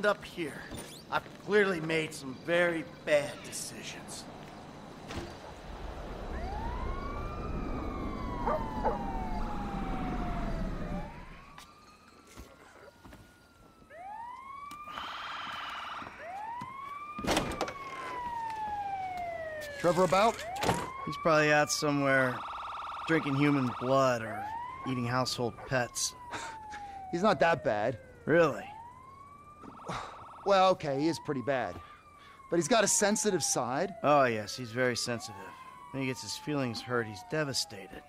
end up here. I've clearly made some very bad decisions. Trevor about? He's probably out somewhere drinking human blood or eating household pets. He's not that bad. Really? Well, okay, he is pretty bad. But he's got a sensitive side. Oh, yes, he's very sensitive. When he gets his feelings hurt, he's devastated.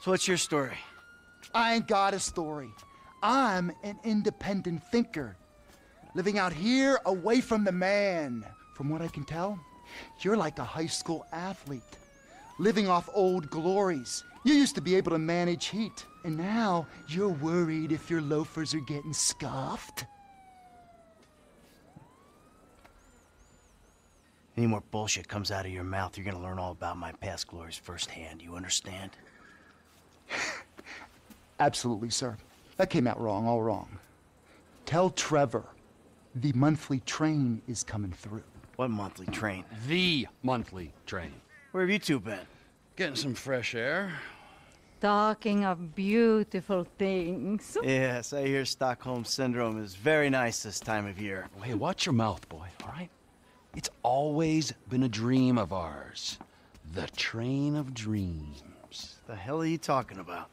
So, what's your story? I ain't got a story. I'm an independent thinker. Living out here away from the man. From what I can tell, you're like a high school athlete. Living off old glories. You used to be able to manage heat, and now you're worried if your loafers are getting scuffed. Any more bullshit comes out of your mouth, you're gonna learn all about my past glories firsthand. You understand? Absolutely, sir. That came out wrong, all wrong. Tell Trevor the monthly train is coming through. What monthly train? The monthly train. Where have you two been? Getting some fresh air. Talking of beautiful things. Yes, I hear Stockholm Syndrome is very nice this time of year. Hey, watch your mouth, boy, all right? It's always been a dream of ours. The train of dreams. The hell are you talking about?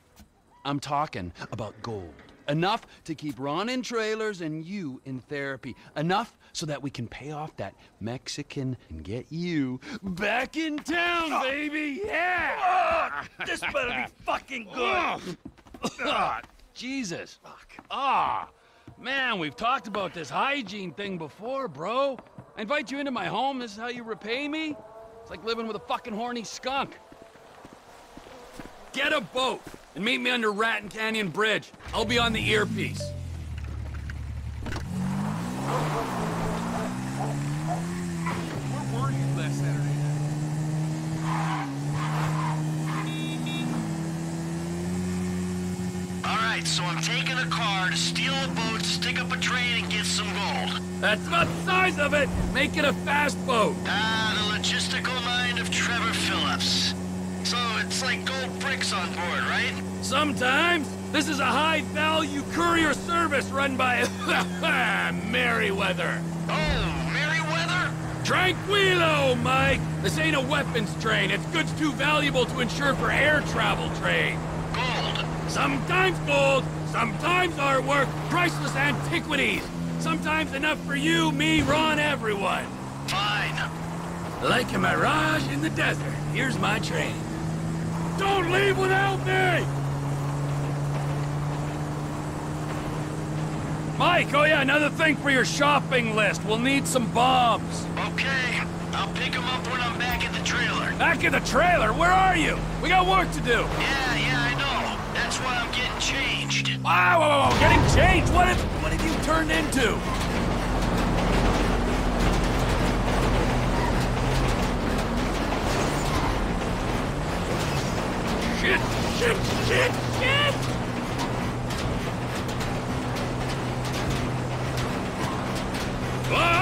I'm talking about gold. Enough to keep Ron in trailers and you in therapy. Enough so that we can pay off that Mexican and get you back in town, baby! Yeah! This better be fucking good! Ah, Jesus. Fuck. Ah, man, we've talked about this hygiene thing before, bro. I invite you into my home. This is how you repay me? It's like living with a fucking horny skunk. Get a boat and meet me under Raton Canyon Bridge. I'll be on the earpiece. Where were you last Saturday night? Alright, so I'm taking a car to steal a boat, stick up a train, and get some gold. That's about the size of it. Make it a fast boat. Ah, the logistical mind of Trevor Phillips. So it's like gold bricks on board, right? Sometimes. This is a high-value courier service run by Merryweather. Oh, Merryweather? Tranquilo, Mike. This ain't a weapons train. It's goods too valuable to insure for air travel trade. Gold. Sometimes gold, sometimes artwork, priceless antiquities. Sometimes enough for you, me, Ron, everyone. Fine. Like a mirage in the desert. Here's my train. Don't leave without me! Mike, oh yeah, another thing for your shopping list. We'll need some bombs. Okay, I'll pick them up when I'm back at the trailer. Back in the trailer, where are you? We got work to do. Yeah, yeah, I know. That's why I'm getting changed. Wow, whoa, whoa, getting changed? What have, what have you turned into? Shit, shit, shit, shit! Ah!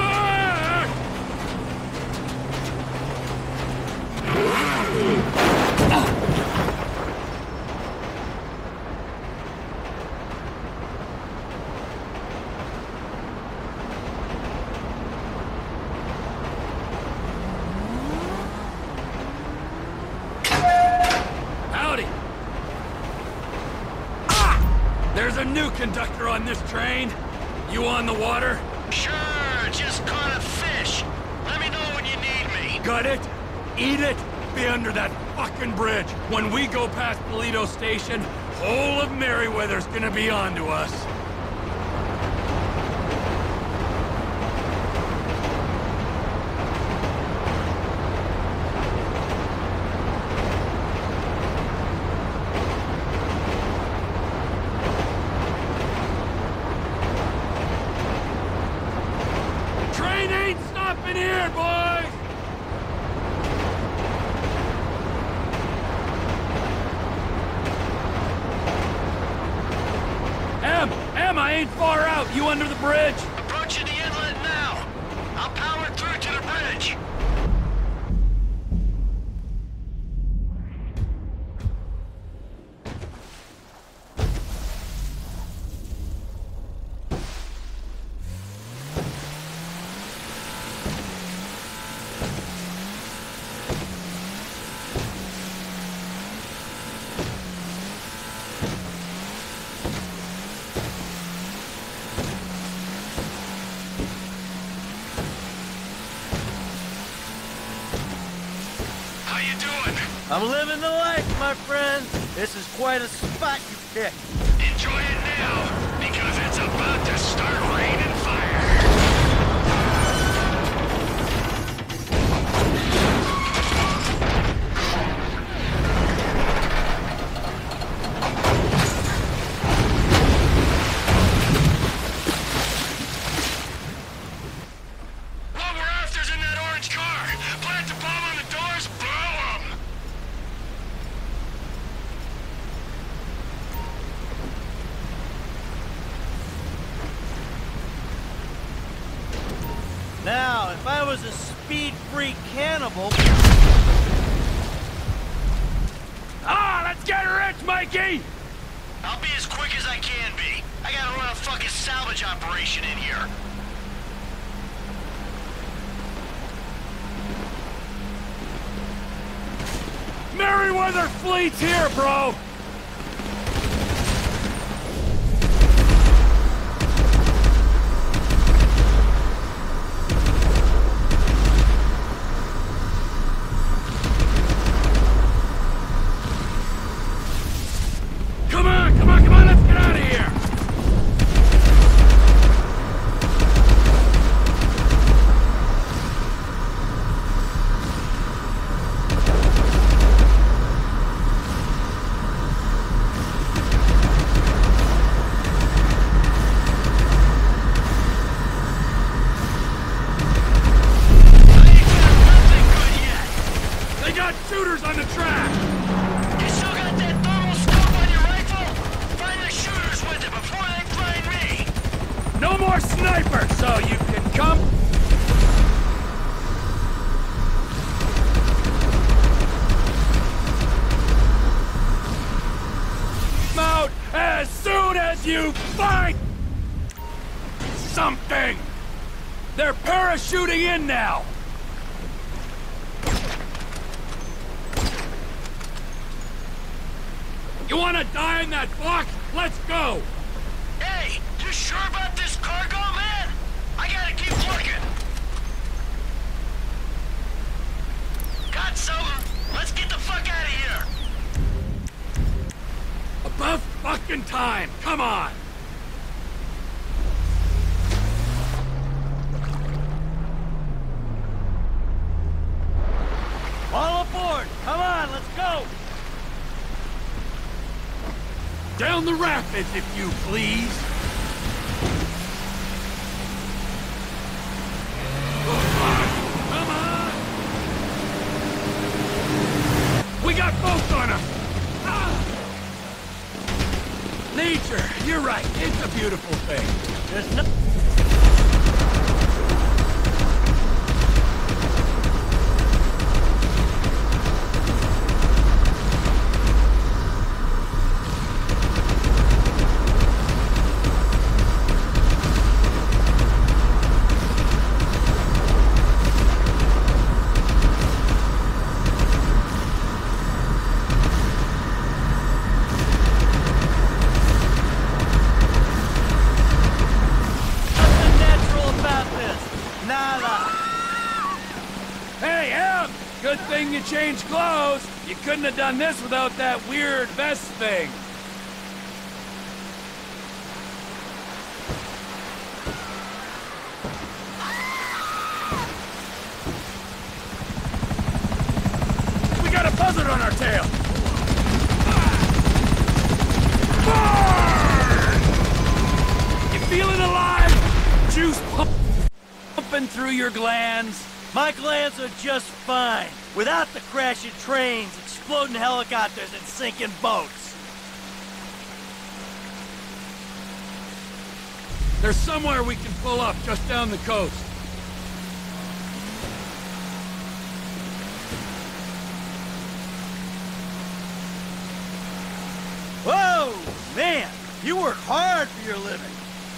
Howdy. Ah! There's a new conductor on this train. You on the water? Sure, just caught a fish. Let me know when you need me. Gut it, eat it, be under that fucking bridge. When we go past Toledo Station, whole of Merryweather's gonna be onto us. Train ain't stopping here, boys! Ain't far out. You under the bridge? I'm living the life, my friend. This is quite a spot you picked. Now, if I was a speed-free cannibal, Ah, let's get rich, Mikey! I'll be as quick as I can be. I gotta run a fucking salvage operation in here. Merryweather Fleet's here, bro! Find something. They're parachuting in now. You want to die in that box? Let's go. Hey, you sure about this cargo, time. Come on. all aboard! Come on, let's go! Down the rapids, if you please. You're right. It's a beautiful thing. There's no... couldn't have done this without that weird vest thing. We got a buzzard on our tail. You feeling alive? Juice pumping through your glands. My glands are just fine. Without the crashing trains, exploding helicopters, and sinking boats. There's somewhere we can pull up just down the coast. Whoa, man, you work hard for your living.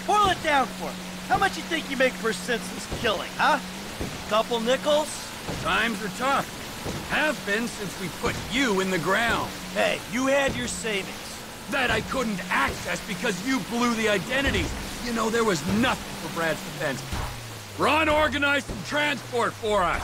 Boil it down for me. How much you think you make for senseless killing, huh? Couple nickels? Times are tough. Have been since we put you in the ground. Hey, you had your savings. That I couldn't access because you blew the identities. You know, there was nothing for Brad's defense. Ron organized some transport for us.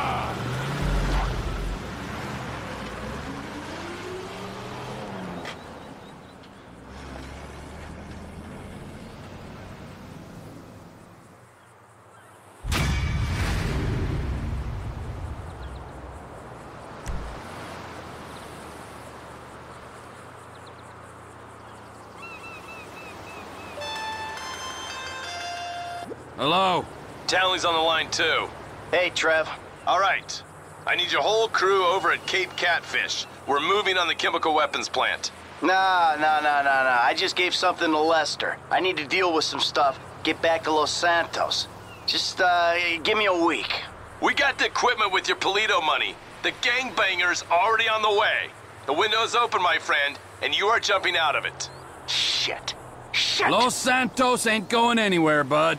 Hello? Townley's on the line too. Hey, Trev. All right. I need your whole crew over at Cape Catfish. We're moving on the chemical weapons plant. Nah, nah, nah, nah, nah. I just gave something to Lester. I need to deal with some stuff. Get back to Los Santos. Just, uh, give me a week. We got the equipment with your Polito money. The gangbanger's already on the way. The window's open, my friend, and you are jumping out of it. Shit. Shit! Los Santos ain't going anywhere, bud.